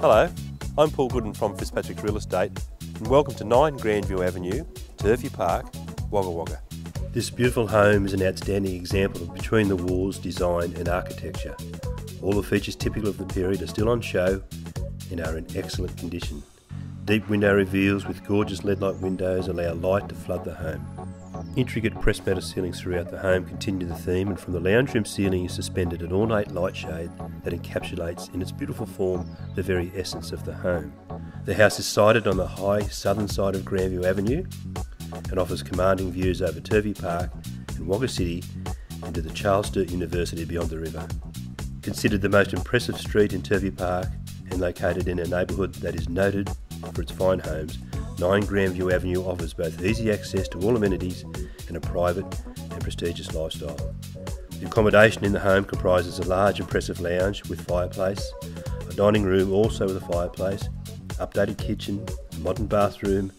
Hello, I'm Paul Gooden from Fitzpatrick's Real Estate and welcome to 9 Grandview Avenue, Turvey Park, Wagga Wagga. This beautiful home is an outstanding example of between the walls design and architecture. All the features typical of the period are still on show and are in excellent condition. Deep window reveals with gorgeous leadlight windows allow light to flood the home. Intricate pressed metal ceilings throughout the home continue the theme, and from the lounge room ceiling is suspended an ornate light shade that encapsulates in its beautiful form the very essence of the home. The house is sited on the high southern side of Grandview Avenue and offers commanding views over Turvey Park and Wagga City into the Charles Sturt University beyond the river. Considered the most impressive street in Turvey Park and located in a neighbourhood that is noted for its fine homes, 9 Grandview Avenue offers both easy access to all amenities and a private and prestigious lifestyle. The accommodation in the home comprises a large impressive lounge with fireplace, a dining room also with a fireplace, updated kitchen, a modern bathroom,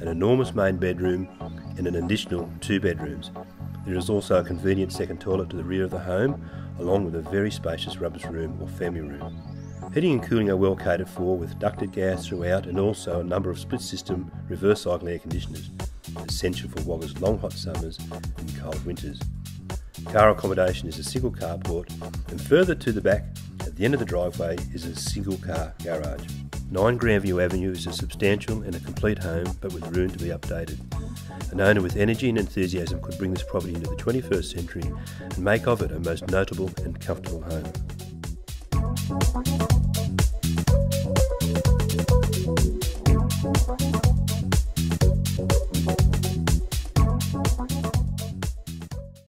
an enormous main bedroom and an additional two bedrooms. There is also a convenient second toilet to the rear of the home along with a very spacious rumpus room or family room. Heating and cooling are well catered for with ducted gas throughout and also a number of split system reverse cycle air conditioners, essential for Wagga's long hot summers and cold winters. Car accommodation is a single carport and further to the back at the end of the driveway is a single car garage. 9 Grandview Avenue is a substantial and a complete home but with room to be updated. An owner with energy and enthusiasm could bring this property into the 21st century and make of it a most notable and comfortable home. Thank you.